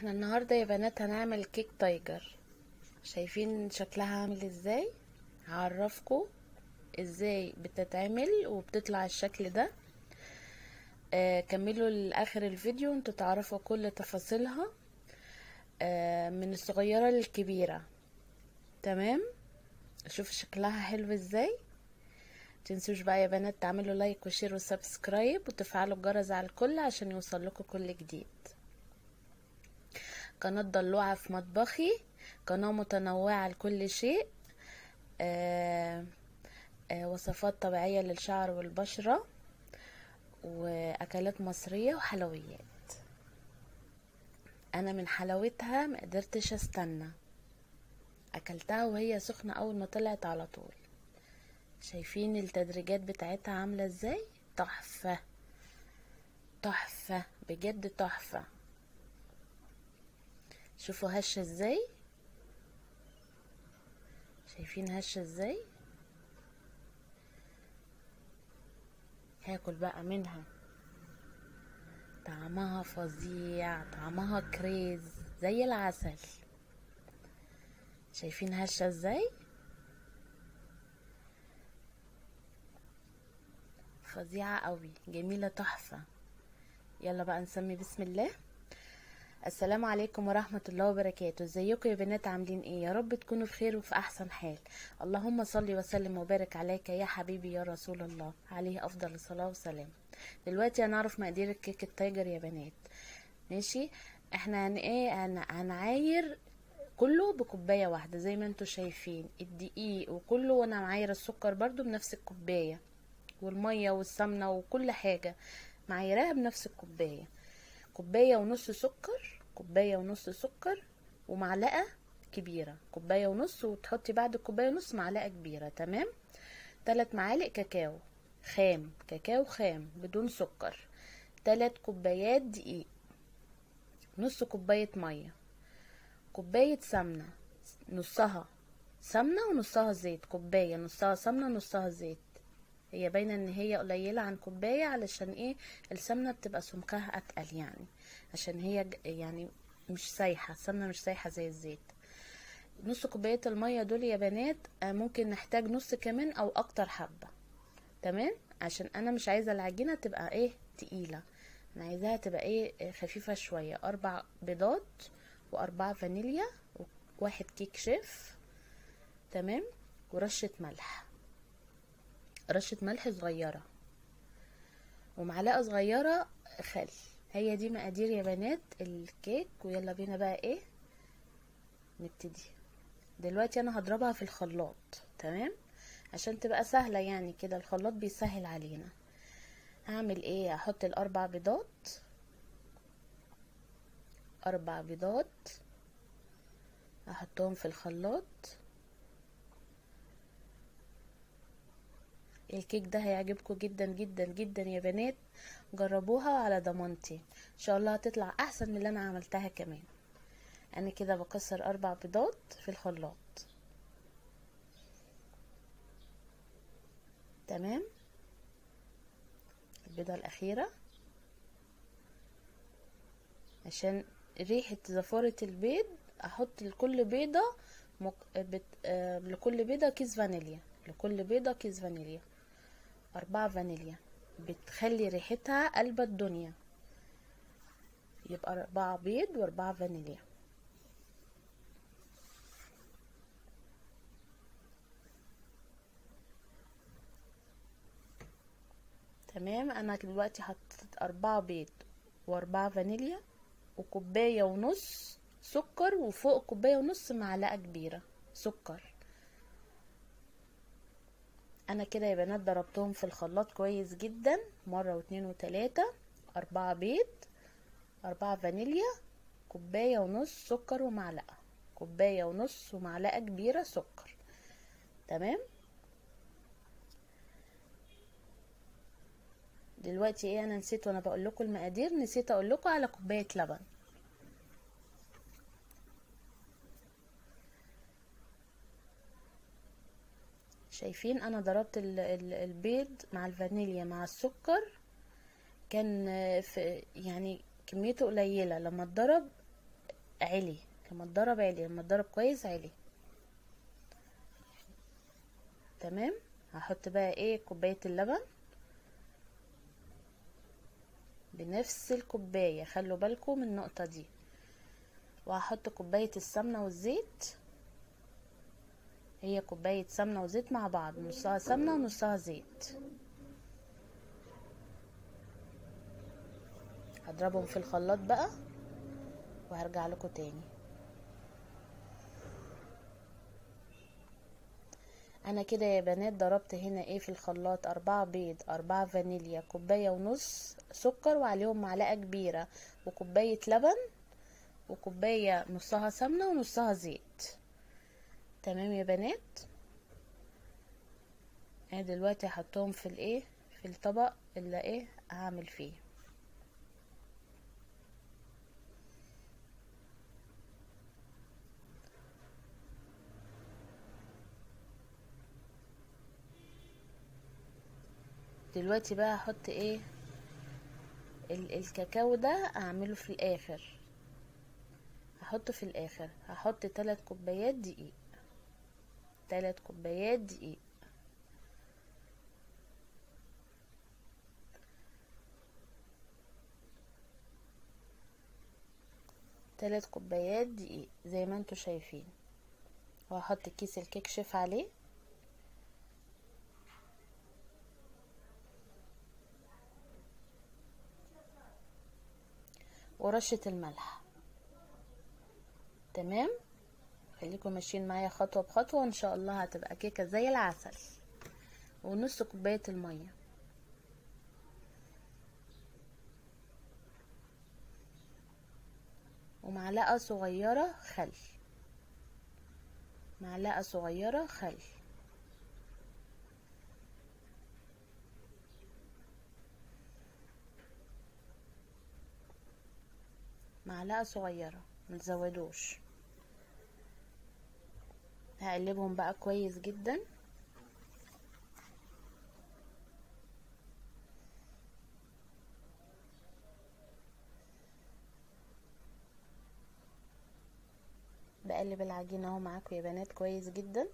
إحنا النهاردة يا بنات هنعمل كيك tiger. شايفين شكلها عامل إزاي؟ هعرفكم إزاي بتتعمل وبتطلع الشكل ده. آه كملوا لآخر الفيديو أنتوا تعرفوا كل تفاصيلها. آه من الصغيرة للكبيرة. تمام؟ شوف شكلها حلو إزاي. تنسوش بقى يا بنات تعملوا like و share و subscribe وتفعلوا الجرس على الكل عشان يوصل لكم كل جديد. قناة ضلوعة في مطبخي قناة متنوعة لكل شيء آه آه وصفات طبيعية للشعر والبشرة وأكلات مصرية وحلويات. أنا من حلاوتها مقدرتش أستنى. أكلتها وهي سخنة أول ما طلعت على طول. شايفين التدريجات بتاعتها عاملة إزاي؟ تحفة. تحفة. بجد تحفة. شوفوا هشة إزاي. شايفين هشة إزاي؟ هاكل بقى منها. طعمها فظيع طعمها كريز زي العسل. شايفين هشة إزاي؟ فظيعة قوي جميلة تحفة. يلا بقى نسمي بسم الله. السلام عليكم ورحمة الله وبركاته. ازيكم يا بنات؟ عاملين إيه؟ يا رب تكونوا بخير وفي أحسن حال. اللهم صل وسلم وبارك عليك يا حبيبي يا رسول الله. عليه أفضل الصلاة والسلام. دلوقتي هنعرف مقادير الكيك التايجر يا بنات. ماشي؟ إحنا هن إيه؟ هن... هنعاير كله بكوباية واحدة زي ما أنتوا شايفين. الدقيق وكله وأنا معايرة السكر برضو بنفس الكوباية. والمية والسمنة وكل حاجة معايراها بنفس الكوباية. كوباية ونص سكر كوباية ونص سكر ومعلقة كبيرة. كوباية ونص وتحطي بعد الكوباية ونص معلقة كبيرة تمام؟ ثلاث معالق كاكاو خام كاكاو خام بدون سكر. ثلاث كوبايات دقيق نص كوباية مية. كوباية سمنة نصها سمنة ونصها زيت. كوباية نصها سمنة نصها زيت. هي باينة إن هي قليلة عن كوباية علشان إيه؟ السمنة بتبقى سمكها أتقل يعني عشان هي يعني مش سايحة السمنة مش سايحة زي الزيت. نص كوباية المية دول يا بنات ممكن نحتاج نص كمان أو أكتر حبة. تمام؟ عشان أنا مش عايزة العجينة تبقى إيه؟ تقيلة. أنا عايزاها تبقى إيه؟ خفيفة شوية. أربع بيضات وأربعة فانيليا وواحد كيك شيف. تمام؟ ورشة ملح. رشة ملح صغيرة ومعلقة صغيرة خل. هي دي مقادير يا بنات الكيك. ويلا بينا بقى إيه نبتدي. دلوقتي أنا هضربها في الخلاط تمام؟ عشان تبقى سهلة يعني كده الخلاط بيسهل علينا. هعمل إيه؟ هحط الأربع بيضات. أربع بيضات. احطهم في الخلاط. الكيك ده هيعجبكم جدا جدا جدا يا بنات. جربوها على ضمانتي. إن شاء الله هتطلع أحسن من اللي أنا عملتها كمان. أنا كده بكسر أربع بيضات في الخلاط. تمام؟ البيضة الأخيرة. عشان ريحة زفارة البيض أحط لكل بيضة مك... بت... آه... لكل بيضة كيس فانيليا. لكل بيضة كيس فانيليا. أربعة فانيليا بتخلي ريحتها قلب الدنيا. يبقى أربعة بيض وأربعة فانيليا. تمام؟ أنا دلوقتي حطيت أربعة بيض وأربعة فانيليا وكوباية ونص سكر وفوق كوباية ونص معلقة كبيرة سكر. أنا كده يا بنات ضربتهم في الخلاط كويس جدا. مرة واتنين وتلاتة. أربعة بيض. أربعة فانيليا. كوباية ونص سكر ومعلقة. كوباية ونص ومعلقة كبيرة سكر. تمام؟ دلوقتي إيه؟ أنا نسيت وأنا بقول لكم المقادير. نسيت أقول لكم على كوباية لبن. شايفين أنا ضربت البيض مع الفانيليا مع السكر. كان في يعني كميته قليلة لما اتضرب علي لما اتضرب علي لما اتضرب كويس علي. تمام؟ هحط بقى إيه كوباية اللبن. بنفس الكوباية خلوا بالكم من النقطة دي. وهحط كوباية السمنة والزيت. هي كوباية سمنة وزيت مع بعض نصها سمنة ونصها زيت. هضربهم في الخلاط بقى وهرجع لكم تاني. أنا كده يا بنات ضربت هنا إيه في الخلاط؟ أربعة بيض أربعة فانيليا كوباية ونص سكر وعليهم معلقة كبيرة وكوباية لبن وكوباية نصها سمنة ونصها زيت. تمام يا بنات؟ أنا دلوقتي هحطهم في الايه؟ في الطبق اللي إيه؟ هعمل فيه. دلوقتي بقى هحط إيه؟ ال الكاكاو ده اعمله في الآخر. هحطه في الآخر. هحط تلات كوبايات دقيق. تلات كوبايات دقيق. تلات كوبايات دقيق زي ما أنتوا شايفين. وهحط كيس الكيك شيف عليه. ورشة الملح. تمام؟ خليكم ماشيين معايا خطوة بخطوة وإن شاء الله هتبقى كيكة زي العسل. ونص كوباية المية. ومعلقة صغيرة خل. معلقة صغيرة خل. معلقة صغيرة متزودوش هقلبهم بقى كويس جدا. بقلب العجينة أهو معاكم يا بنات كويس جدا.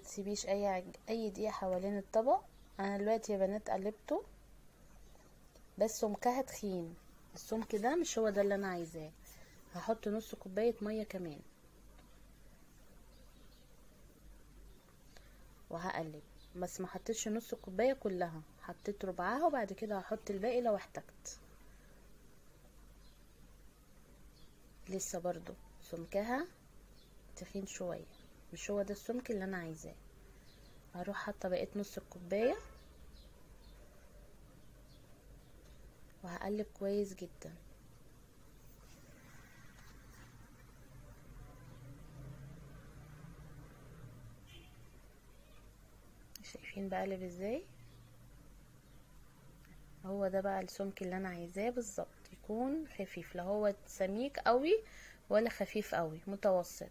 تسيبيش أي عج... أي دقيقة حوالين الطبق. أنا دلوقتي يا بنات قلبته. بس سمكها تخين السمك ده مش هو ده اللي أنا عايزاه. هحط نص كوباية مية كمان. وهقلب. بس ما حطيتش نص الكوبايه كلها. حطيت ربعها وبعد كده هحط الباقي لو احتجت. لسه برضو سمكها تخين شوية. مش هو ده السمك اللي أنا عايزاه. هروح حاطة بقيت نص الكوباية وهقلب كويس جدا. شايفين بقلب إزاي؟ هو ده بقى السمك اللي أنا عايزاه بالظبط يكون خفيف لا هو سميك قوي ولا خفيف قوي متوسط.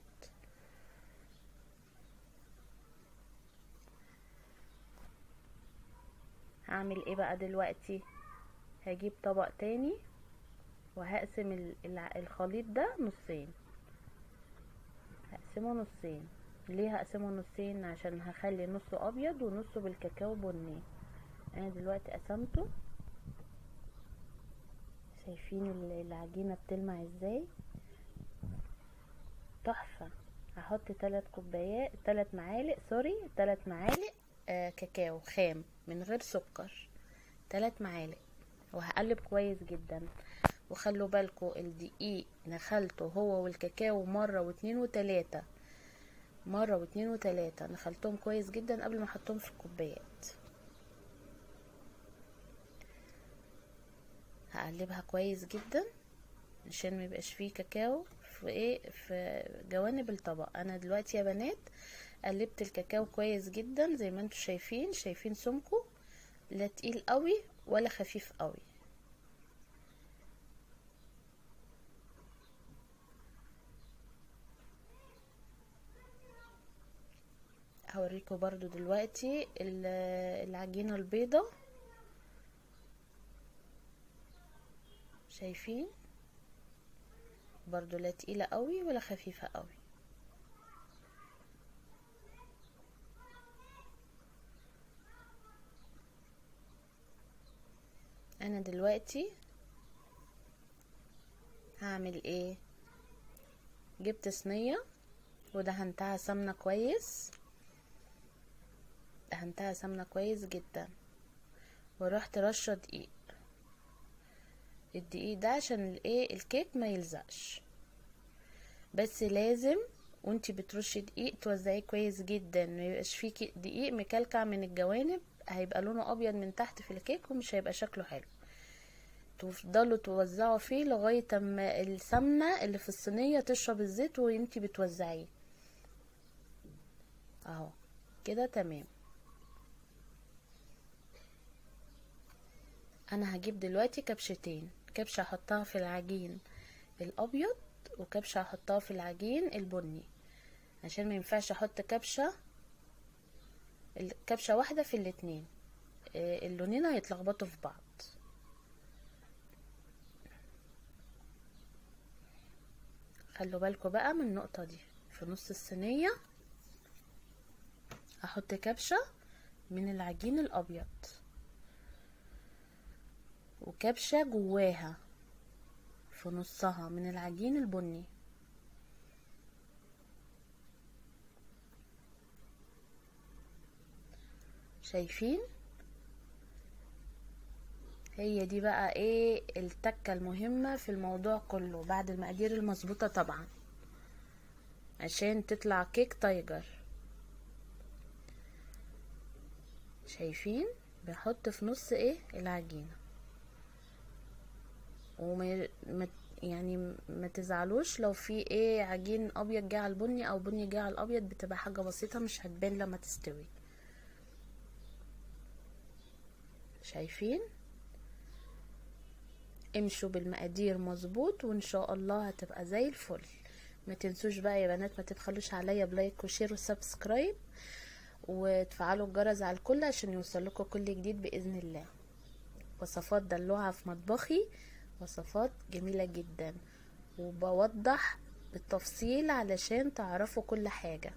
هعمل إيه بقى دلوقتي؟ هجيب طبق تاني وهقسم الخليط ده نصين. هقسمه نصين. ليه هقسمه نصين؟ عشان هخلي نصه أبيض ونصه بالكاكاو بني أنا دلوقتي قسمته. شايفين العجينة بتلمع إزاي؟ تحفة. هحط تلات كوبايات تلات معالق سوري تلات معالق. كاكاو خام من غير سكر تلات معالق. وهقلب كويس جدا. وخلوا بالكم الدقيق نخلته هو والكاكاو مرة واتنين وتلاتة. مرة واتنين وتلاتة. نخلتهم كويس جدا قبل ما أحطهم في الكوبايات. هقلبها كويس جدا عشان ما يبقاش فيه كاكاو في إيه؟ في جوانب الطبق. أنا دلوقتي يا بنات قلبت الكاكاو كويس جدا زي ما أنتم شايفين. شايفين سمكه؟ لا تقيل قوي ولا خفيف قوي. هوريكم برضو دلوقتي العجينة البيضة. شايفين؟ برضو لا تقيلة قوي ولا خفيفة قوي. أنا دلوقتي هعمل إيه؟ جبت صينية ودهنتها سمنة كويس. دهنتها سمنة كويس جدا. ورحت رشة دقيق. الدقيق ده عشان الايه؟ الكيك ما يلزقش. بس لازم وانتي بترشي دقيق توزعيه كويس جدا. ما يبقاش فيه دقيق مكلكع من الجوانب هيبقى لونه أبيض من تحت في الكيك ومش هيبقى شكله حلو. تفضلوا توزعوا فيه لغاية اما السمنة اللي في الصينية تشرب الزيت وانتي بتوزعيه. اهو كده تمام. أنا هجيب دلوقتي كبشتين كبشة احطها في العجين الأبيض وكبشة احطها في العجين البني. عشان ما ينفعش أحط كبشة كبشة واحدة في الاتنين. اللونين هيتلخبطوا في بعض. خلوا بالكم بقى من النقطة دي. في نص الصينية أحط كبشة من العجين الأبيض. وكبشة جواها في نصها من العجين البني. شايفين؟ هي دي بقى إيه التكة المهمة في الموضوع كله بعد المقادير المظبوطة طبعا. عشان تطلع كيك تايجر. شايفين؟ بحط في نص إيه؟ العجينة. وما يعني ما تزعلوش لو في إيه عجين أبيض جه على البني أو بني جه على الأبيض بتبقى حاجة بسيطة مش هتبان لما تستوي. شايفين؟ امشوا بالمقادير مظبوط وإن شاء الله هتبقى زي الفل. ما تنسوش بقى يا بنات ما تبخلوش عليا ب like و share و subscribe وتفعلوا الجرس على الكل عشان يوصلكوا كل جديد بإذن الله. وصفات دلوعة في مطبخي وصفات جميلة جدا. وبوضح بالتفصيل علشان تعرفوا كل حاجة.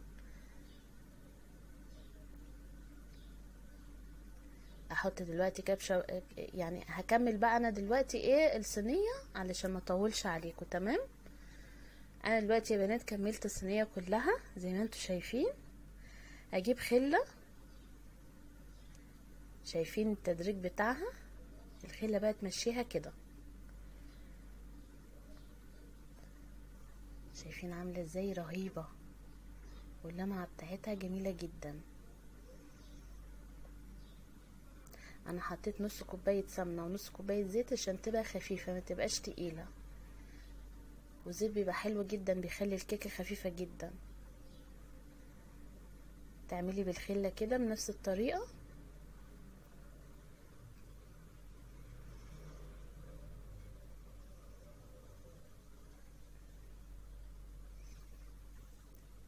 أحط دلوقتي كبشة يعني هكمل بقى أنا دلوقتي إيه الصينية علشان ما أطولش عليكم تمام؟ أنا دلوقتي يا بنات كملت الصينية كلها زي ما أنتم شايفين. أجيب خلة. شايفين التدريج بتاعها؟ الخلة بقى تمشيها كده. شايفين عاملة إزاي؟ رهيبة. واللمعة بتاعتها جميلة جدا. أنا حطيت نص كوباية سمنة ونص كوباية زيت عشان تبقى خفيفة ما تبقاش تقيلة. والزيت بيبقى حلو جدا بيخلي الكيكة خفيفة جدا. تعملي بالخلة كده بنفس الطريقة.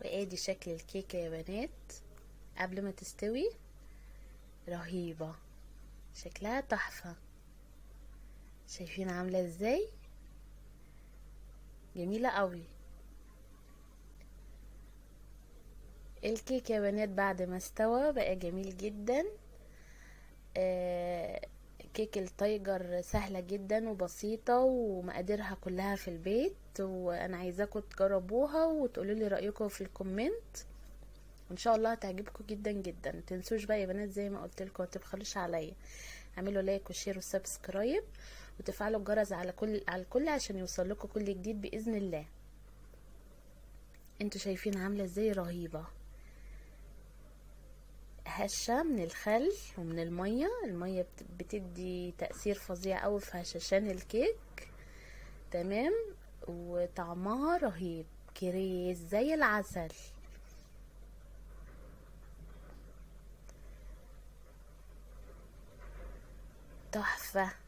وآدي شكل الكيكة يا بنات قبل ما تستوي. رهيبة. شكلها تحفة. شايفين عاملة إزاي؟ جميلة قوي. الكيك يا بنات بعد ما استوى بقى جميل جدا. آه كيك ال tiger سهلة جدا وبسيطة ومقاديرها كلها في البيت وأنا عايزاكم تجربوها وتقولوا لي رأيكم في ال comment. ان شاء الله هتعجبكم جدا جدا. متنسوش بقى يا بنات زي ما قلت لكم متبخلوش عليا. اعملوا like و share و subscribe وتفعلوا الجرس على كل على الكل عشان يوصل لكم كل جديد بإذن الله. أنتوا شايفين عاملة إزاي؟ رهيبة. هشة من الخل ومن المية. المية بتدي تأثير فظيع قوي في هشاشة الكيك. تمام؟ وطعمها رهيب. كريز زي العسل. تحفة.